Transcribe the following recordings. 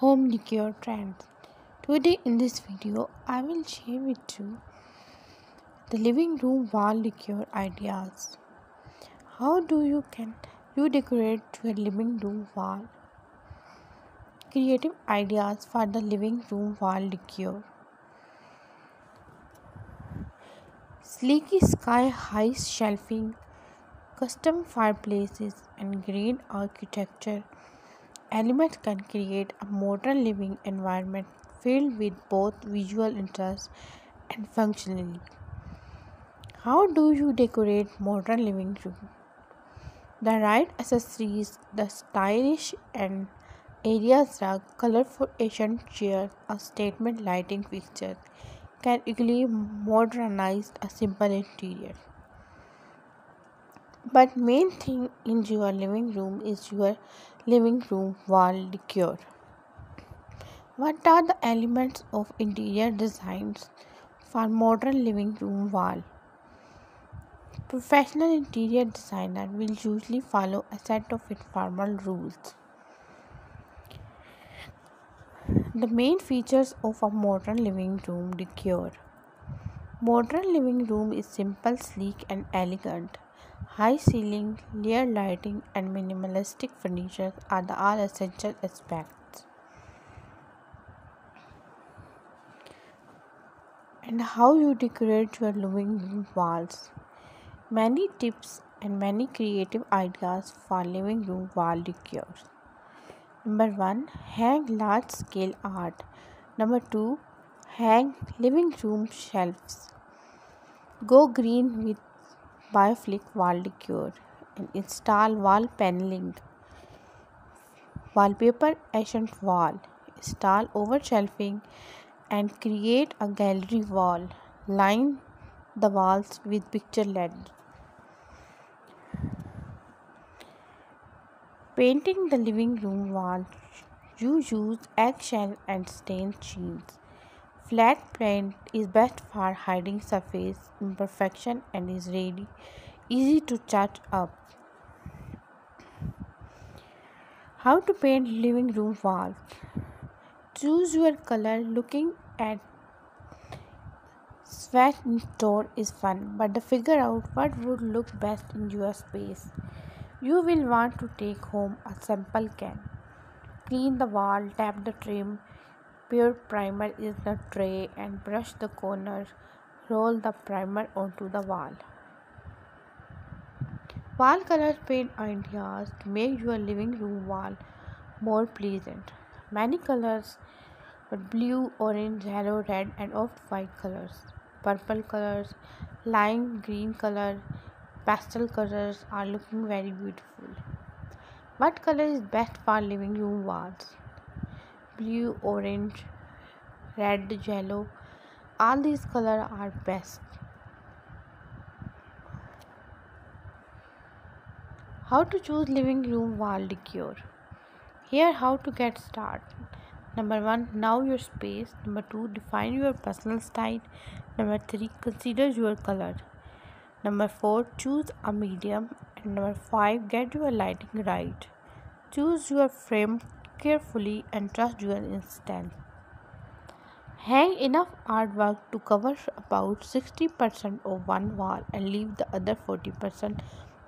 home decor trends. Today in this video I will share with you the living room wall decor ideas. How do you can you decorate your living room wall? Creative ideas for the living room wall decor. Sleeky sky high shelving, custom fireplaces and green architecture Elements can create a modern living environment filled with both visual interest and functionality. How do you decorate modern living room? The right accessories, the stylish and areas rug, colorful Asian chairs, a statement lighting fixture can equally modernize a simple interior. But main thing in your living room is your living room wall decor. What are the elements of interior designs for modern living room wall? Professional interior designer will usually follow a set of informal rules. The main features of a modern living room decor. Modern living room is simple, sleek and elegant. High ceiling, layered lighting, and minimalistic furniture are the all essential aspects. And how you decorate your living room walls. Many tips and many creative ideas for living room wall decor. Number one, hang large scale art. Number two, hang living room shelves. Go green with biophilic wall decor and install wall paneling. Wallpaper accent wall. Install over shelving and create a gallery wall. Line the walls with picture LED painting the living room wall. You use eggshell and stain sheets Flat paint is best for hiding surface imperfection and is ready easy to touch up. How to paint living room wall? Choose your color looking at swatch in store is fun, but to figure out what would look best in your space. You will want to take home a sample can. Clean the wall, tap the trim, Pure primer is the tray and brush the corners. Roll the primer onto the wall. Wall color paint ideas to make your living room wall more pleasant. Many colors but blue, orange, yellow, red and off-white colors. Purple colors, lime green color, pastel colors are looking very beautiful. What color is best for living room walls? Blue orange red yellow all these colors are best. How to choose living room wall decor? Here how to get started. Number one know your space. Number two define your personal style. Number three consider your color. Number four choose a medium. And number five get your lighting right. Choose your frame carefully and trust your instinct. Hang enough artwork to cover about 60% of one wall and leave the other 40%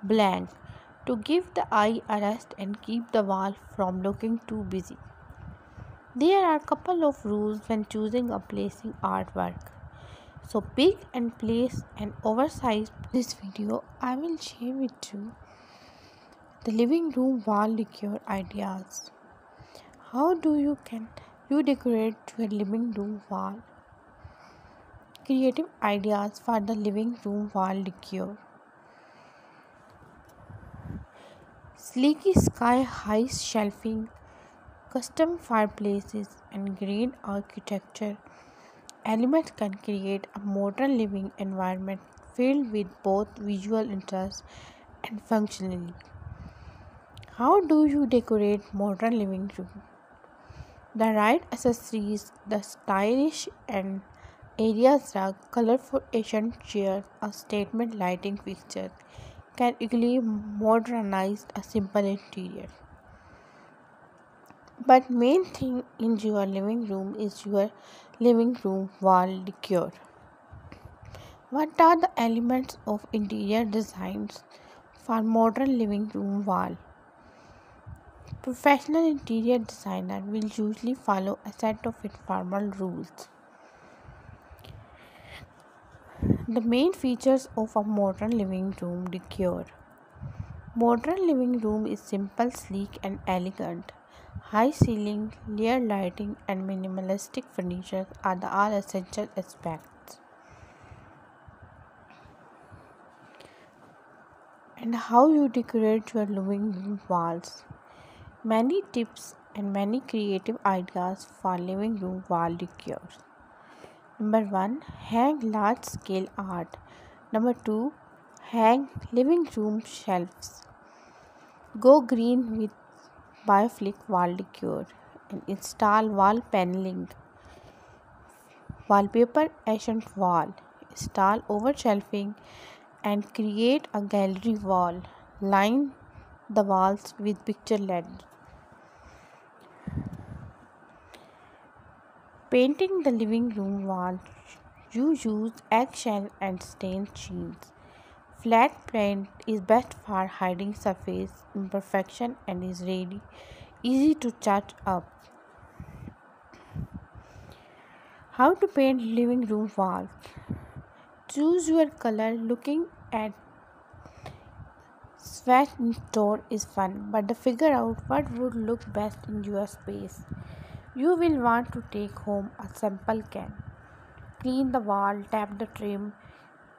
blank to give the eye a rest and keep the wall from looking too busy. There are a couple of rules when choosing a placing artwork. So pick and place an oversized this video I will share with you the living room wall decor ideas. How do you can you decorate your living room wall? Creative ideas for the living room wall decor. Sleeky sky high shelving, custom fireplaces, and green architecture elements can create a modern living environment filled with both visual interest and functionality. How do you decorate modern living room? The right accessories, the stylish and areas rug, colorful Asian chairs, a statement lighting fixture can equally modernize a simple interior. But main thing in your living room is your living room wall decor. What are the elements of interior designs for modern living room wall? Professional interior designer will usually follow a set of informal rules. The main features of a modern living room decor. Modern living room is simple, sleek and elegant. High ceiling, layered lighting and minimalistic furniture are the all essential aspects. And how you decorate your living room walls. Many tips and many creative ideas for living room wall decor. Number 1 hang large scale art. Number 2 hang living room shelves. Go green with biophilic wall decor and install wall paneling. Wallpaper accent wall. Install over shelving and create a gallery wall. Line the walls with picture LED. Painting the living room wall, you use eggshell and stain sheets. Flat paint is best for hiding surface imperfection and is ready, easy to touch up. How to paint living room walls. Choose your color looking at swatch in store is fun, but to figure out what would look best in your space. You will want to take home a sample can. Clean the wall, tap the trim,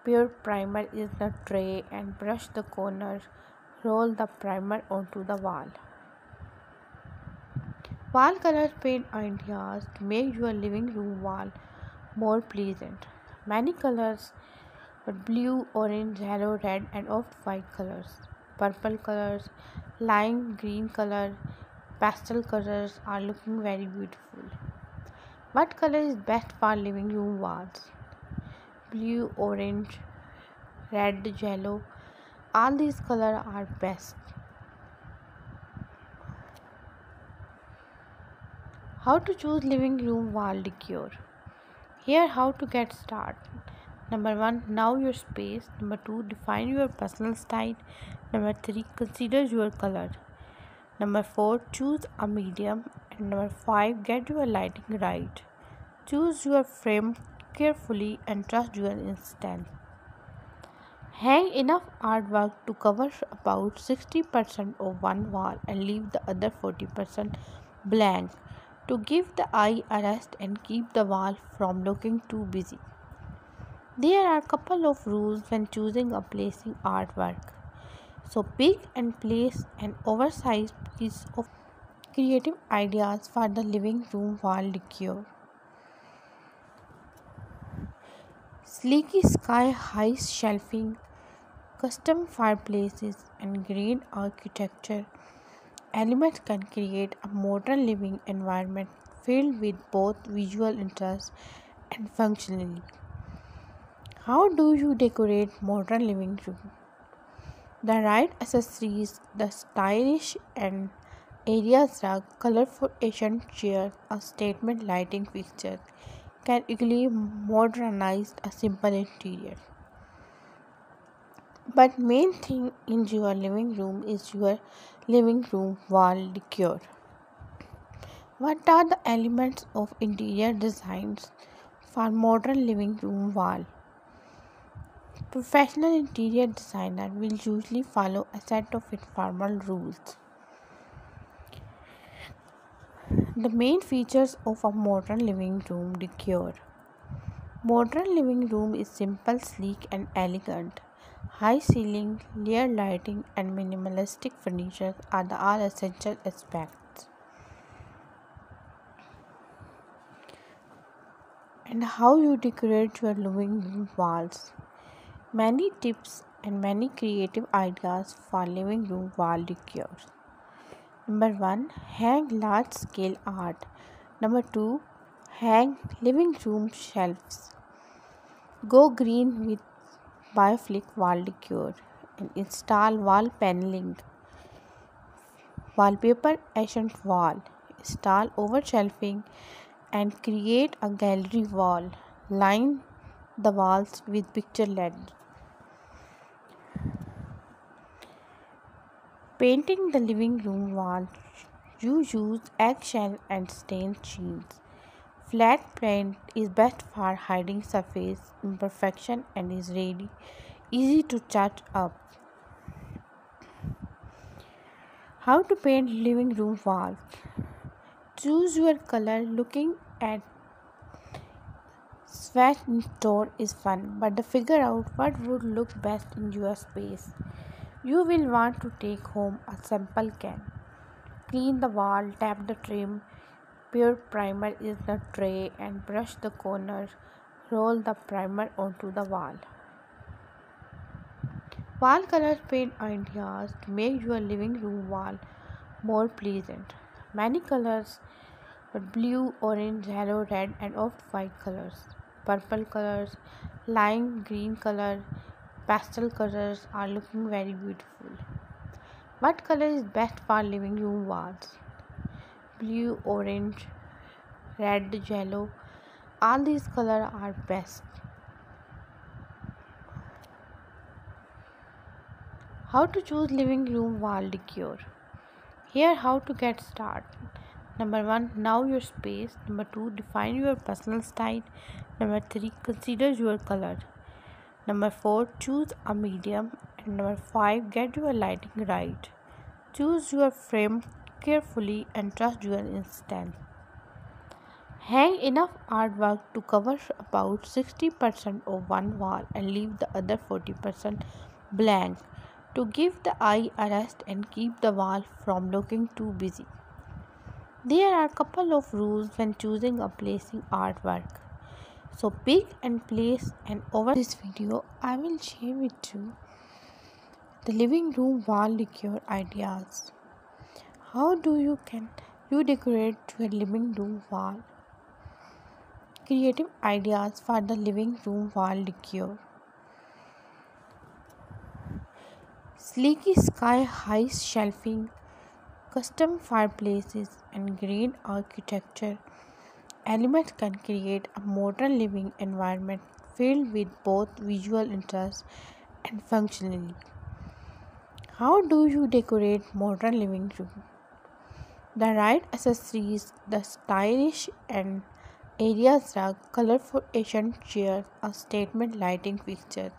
pour primer in the tray and brush the corners. Roll the primer onto the wall. Wall color paint ideas to make your living room wall more pleasant. Many colors but blue, orange, yellow, red and off-white colors. Purple colors, lime green color, pastel colors are looking very beautiful. What color is best for living room walls? Blue, orange, red, yellow. All these colors are best. How to choose living room wall decor. Here how to get started. Number 1 know your space. Number 2 define your personal style. Number 3 consider your color. Number 4 choose a medium and number 5 get your lighting right. Choose your frame carefully and trust your instinct. Hang enough artwork to cover about 60% of one wall and leave the other 40% blank to give the eye a rest and keep the wall from looking too busy. There are a couple of rules when choosing a placing artwork. So pick and place an oversized piece of creative ideas for the living room wall decor. Sleeky sky high shelving, custom fireplaces, and green architecture elements can create a modern living environment filled with both visual interest and functionality. How do you decorate modern living room? The right accessories, the stylish and areas rug, colorful Asian chairs, a statement lighting fixture can easily modernize a simple interior. But main thing in your living room is your living room wall decor. What are the elements of interior designs for modern living room wall? Professional interior designer will usually follow a set of informal rules. The main features of a modern living room decor. Modern living room is simple, sleek and elegant. High ceiling, layered lighting and minimalistic furniture are the all essential aspects. And how you decorate your living room walls. Many tips and many creative ideas for living room wall decor. Number 1 hang large scale art. Number 2 hang living room shelves. Go green with biophilic wall decor and install wall paneling. Wallpaper accent wall. install over shelving, and create a gallery wall. Line the walls with picture LED. Painting the living room wall, you use eggshell and stain sheets. Flat paint is best for hiding surface imperfection and is ready, easy to touch up. How to paint living room wall. Choose your color looking at swatch in store is fun, but to figure out what would look best in your space. You will want to take home a sample can. Clean the wall, tap the trim, pour primer in the tray and brush the corners. Roll the primer onto the wall. Wall color paint ideas to make your living room wall more pleasant. Many colors but blue, orange, yellow, red and off-white colors. Purple colors, lime green color, pastel colors are looking very beautiful. What color is best for living room walls? Blue, orange, red, yellow. All these colors are best. How to choose living room wall decor. Here how to get started. Number 1 know your space. Number 2 define your personal style. Number 3 consider your color. Number 4 choose a medium. And number 5 get your lighting right. Choose your frame carefully and trust your instinct. Hang enough artwork to cover about 60% of one wall and leave the other 40% blank to give the eye a rest and keep the wall from looking too busy. There are a couple of rules when choosing a placing artwork. So pick and place and over this video I will share with you the living room wall decor ideas. How do you can you decorate your living room wall? Creative ideas for the living room wall decor. Sleeky sky high shelving Custom fireplaces and green architecture elements can create a modern living environment filled with both visual interest and functionality. How do you decorate modern living room? The right accessories, the stylish and areas rug, colorful Asian chairs, a statement lighting fixture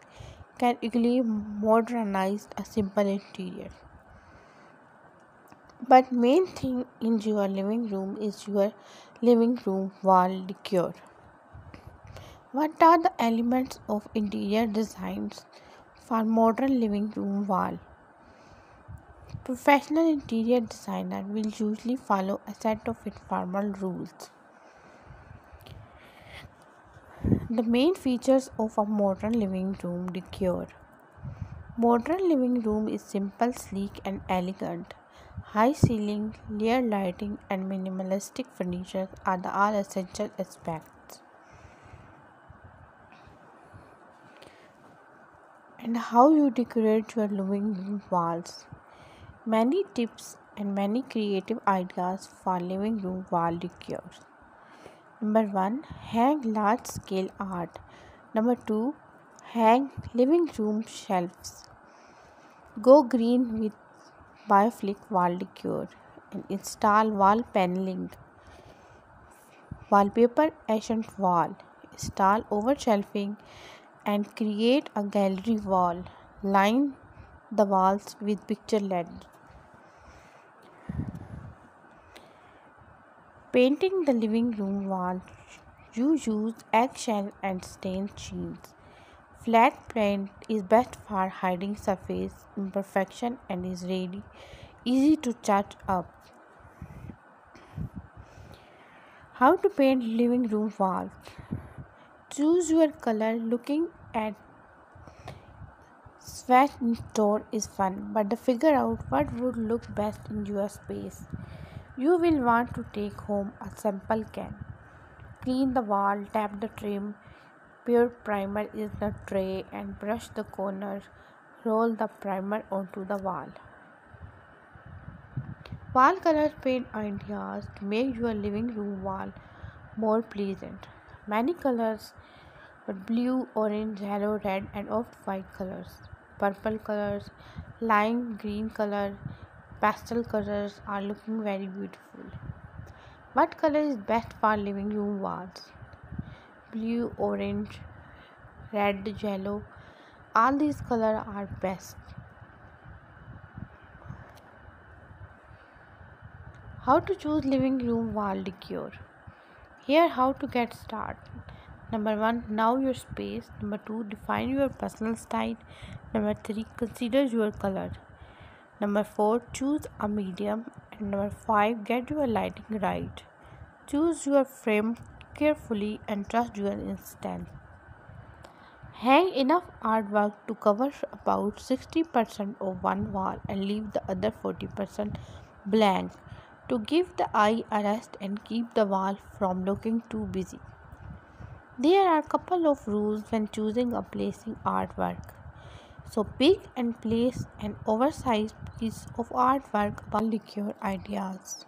can easily modernize a simple interior but main thing in your living room is your living room wall decor. What are the elements of interior designs for modern living room wall? Professional interior designer will usually follow a set of informal rules. The main features of a modern living room decor. Modern living room is simple sleek and elegant High ceiling, layered lighting, and minimalistic furniture are the all essential aspects. And how you decorate your living room walls. Many tips and many creative ideas for living room wall decor. Number one, hang large scale art. Number two, hang living room shelves. Go green with Biophilic wall decor and install wall paneling. Wallpaper accent wall. Install over shelving and create a gallery wall. Line the walls with picture LED. Painting the living room wall, you use eggshell and stain sheets. Flat paint is best for hiding surface imperfection and is really easy to touch up. How to paint living room wall? Choose your color looking at swatch in store is fun, but to figure out what would look best in your space. You will want to take home a sample can. Clean the wall, tap the trim, Pour primer in the tray and brush the corners. Roll the primer onto the wall. Wall color paint ideas make your living room wall more pleasant. Many colors but blue, orange, yellow, red and off-white colors. Purple colors, lime green color, pastel colors are looking very beautiful. What color is best for living room walls? Blue, orange, red, yellow. All these colors are best. How to choose living room wall decor. Here how to get started. Number 1 know your space. Number 2 define your personal style. Number 3 consider your color. Number 4 choose a medium. And number 5 get your lighting right. Choose your frame carefully and trust your instinct. Hang enough artwork to cover about 60% of one wall and leave the other 40% blank to give the eye a rest and keep the wall from looking too busy. There are a couple of rules when choosing a placing artwork. So pick and place an oversized piece of artwork about your ideas.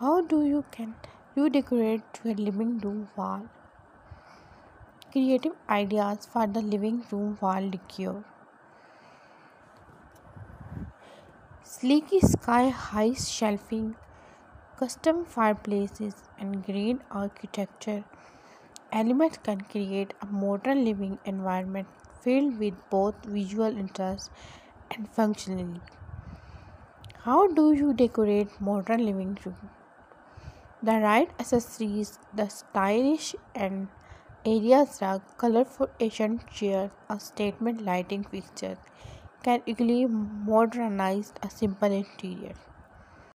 How do you can you decorate your living room wall? Creative ideas for the living room wall decor. Sleeky sky high shelving, custom fireplaces, and green architecture elements can create a modern living environment filled with both visual interest and functionality. How do you decorate modern living room? The right accessories, the stylish and areas rug, colorful Asian chairs, a statement lighting fixture can easily modernize a simple interior.